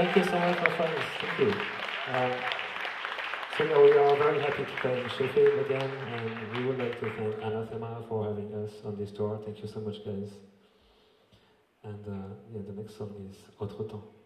Thank you so much, my friends. Thank you. Um, so yeah, we are very happy to in Sheffield again, and we would like to thank Anathema for having us on this tour. Thank you so much, guys. And uh, yeah, the next song is Autre temps.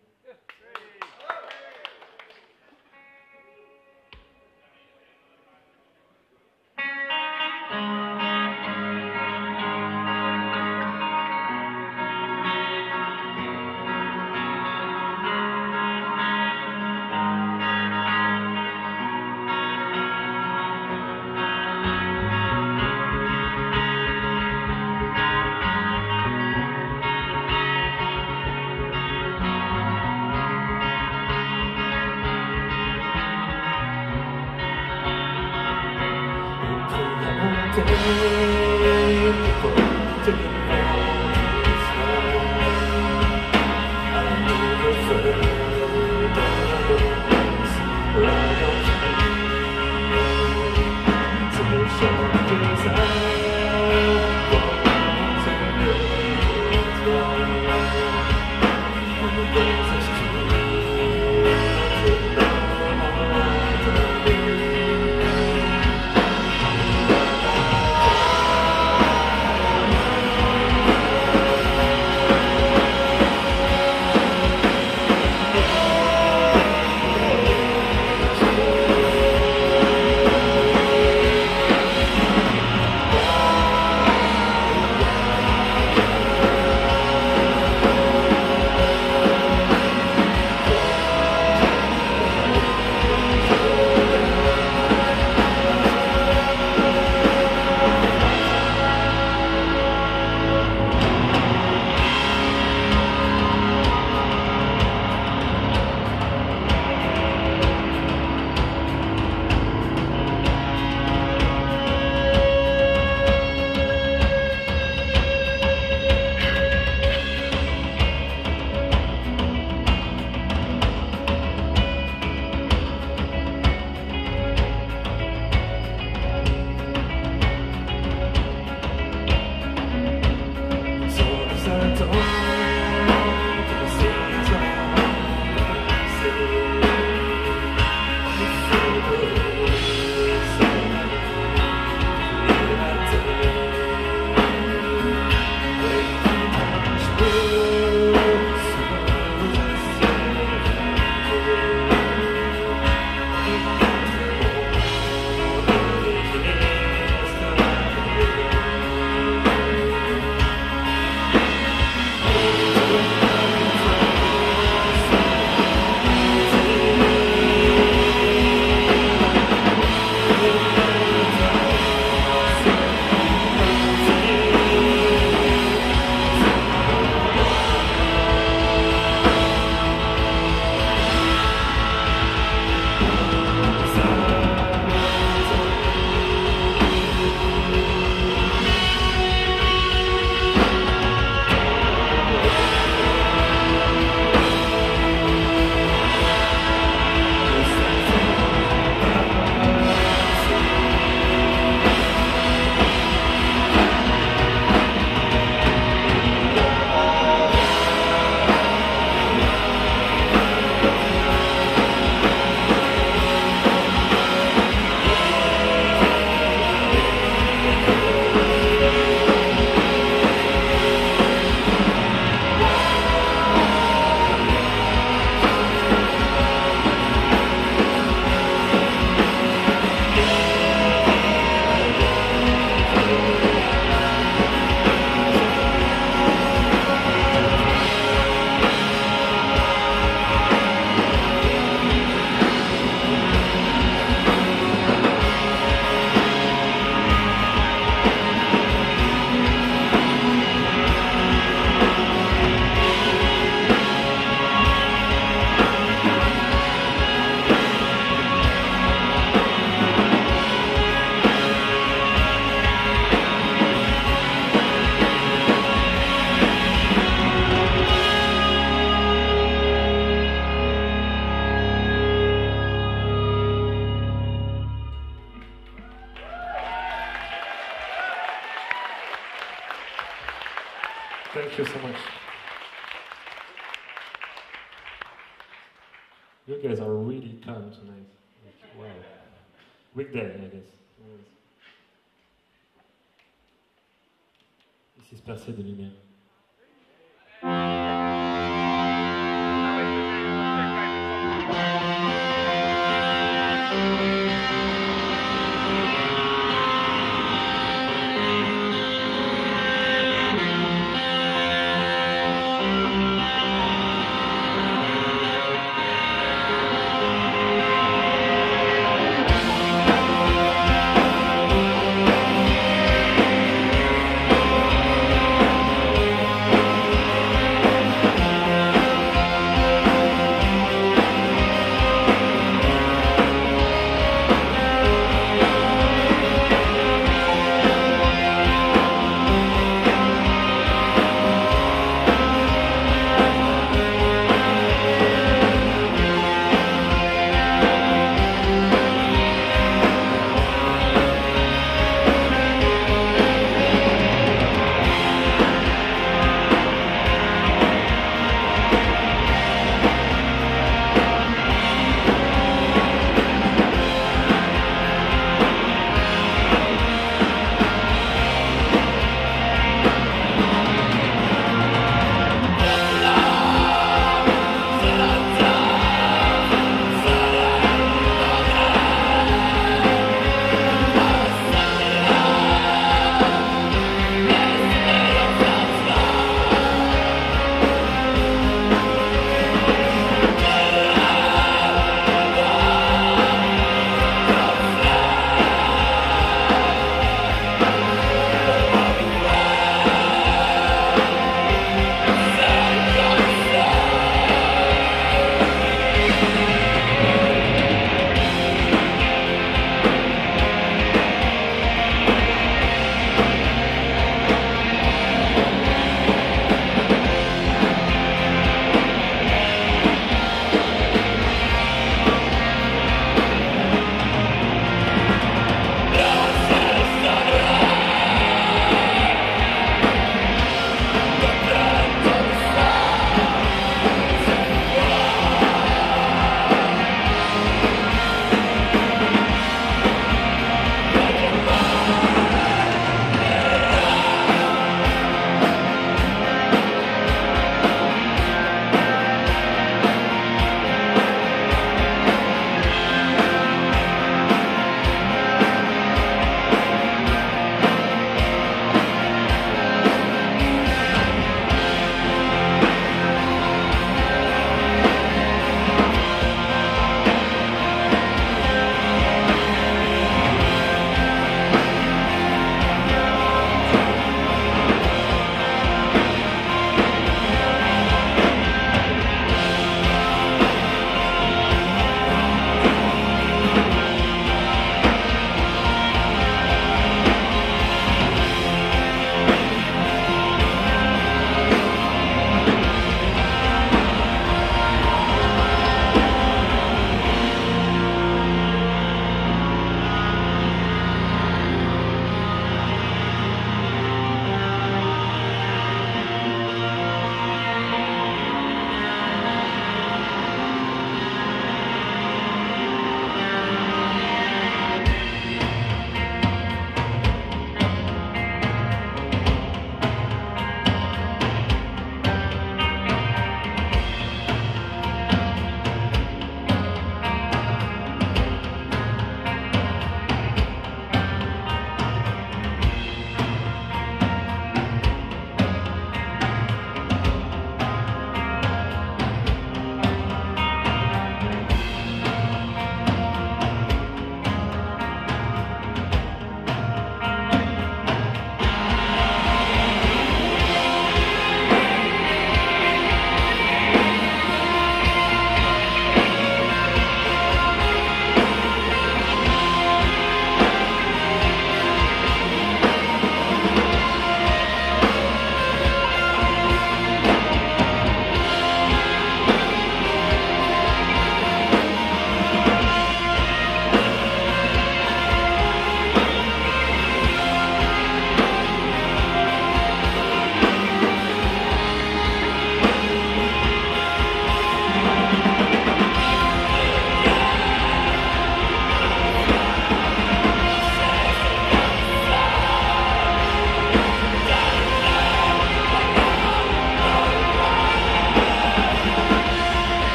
et s'espacer de lumière.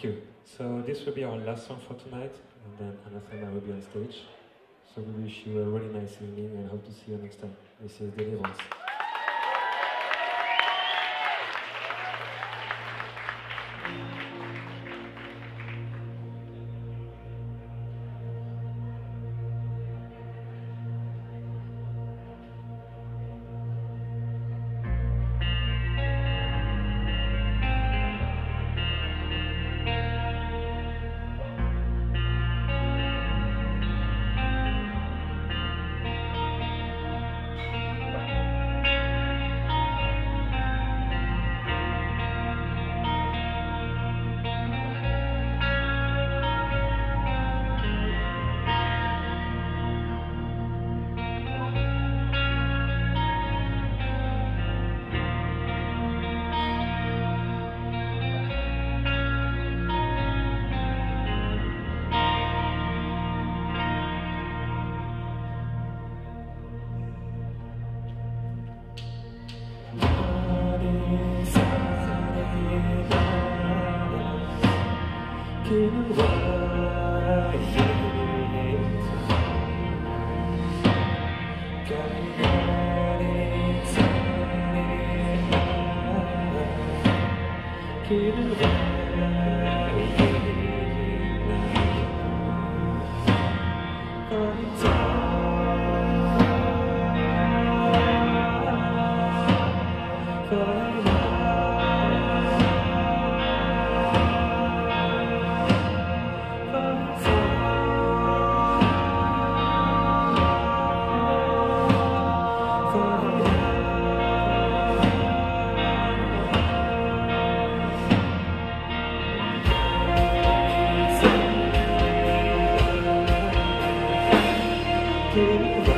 Thank you. So this will be our last song for tonight, and then Anathema will be on stage. So we wish you a really nice evening and hope to see you next time. This is Délivrance. King